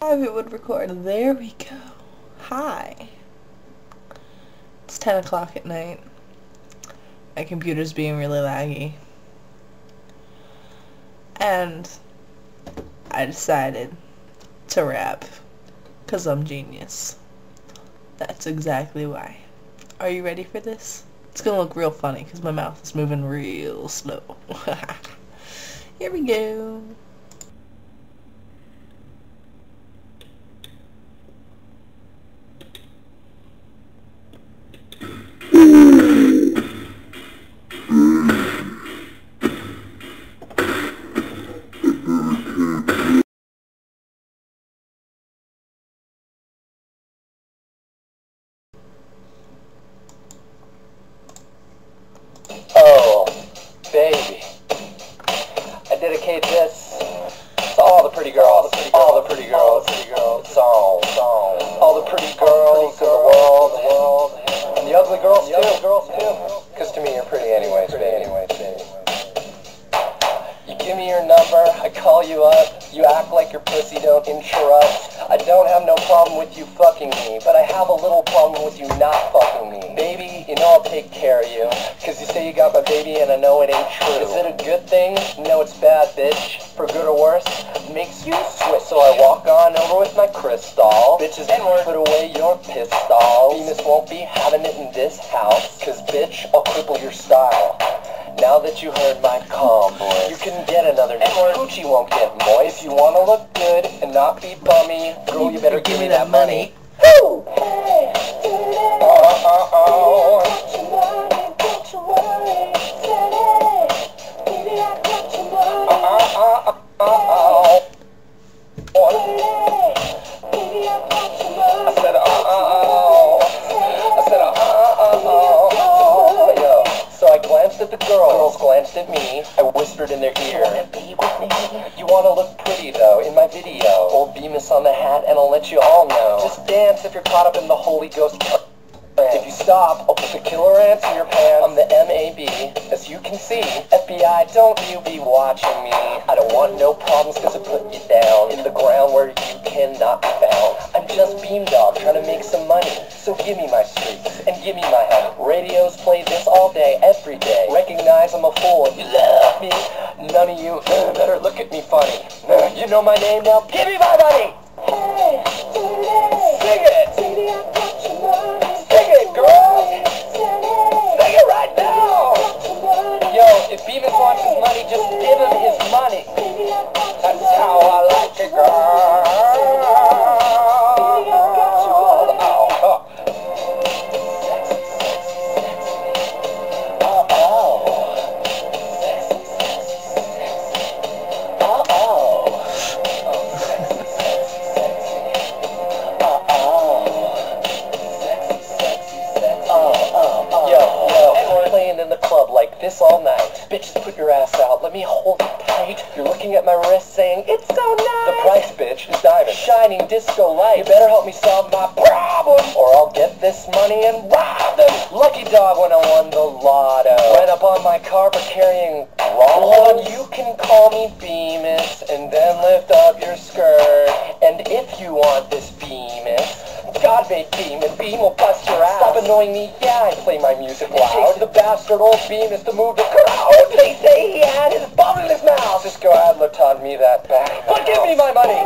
If it would record. There we go. Hi. It's 10 o'clock at night. My computer's being really laggy. And I decided to rap. Because I'm genius. That's exactly why. Are you ready for this? It's gonna look real funny because my mouth is moving real slow. Here we go. Pretty girls, all the pretty girls, song, song, all the pretty girls in the world, and the ugly girls too. Because to me, you're pretty anyways, baby. You give me your number, I call you up, you act like your pussy don't interrupt. I don't have no problem with you fucking me, but I have a little problem with you not fucking me. Baby, you know I'll take care of you, cause you say you got my baby and I know it ain't true. Is it a good thing? No, it's bad, bitch. For good or worse. So I walk on over with my crystal. Bitches, put away your pistol. Venus won't be having it in this house, cause bitch, I'll cripple your style. Now that you heard my calm voice, you can get another N-word. Gucci won't get moist. If you wanna look good and not be bummy, girl, you better give me that money. Woo! Uh-uh-oh. Glanced at me. I whispered in their ear. You wanna look pretty though in my video. Old Bemis on the hat and I'll let you all know. Just dance if you're caught up in the Holy Ghost. If you stop, I'll put the killer ants in your pants. I'm the MAB. As you can see, FBI, don't you be watching me. I don't want no problems cause I put you down in the ground where you cannot be found. Just Beamdog trying to make some money. So give me my streaks and give me my honey. Radios play this all day, every day. Recognize I'm a fool you love me. None of you better look at me funny. You know my name now, give me my money! Like this all night. Bitches, put your ass out. Let me hold it tight. You're looking at my wrist saying, it's so nice. The price, bitch, is diamond. Shining disco light. You better help me solve my problem, or I'll get this money and rob them. Lucky dog when I won the lotto. Went up on my car for carrying wrong. Hold on, you can call me Bemis, and then lift up your skirt. And if you want this Bemis, God made Beam, and Beam will bust your ass. Stop annoying me, yeah, I play my music loud. The bastard old Beam is to move the crowd. They say he had his bum in his mouth. Cisco Adler taught me that back. But give me my money.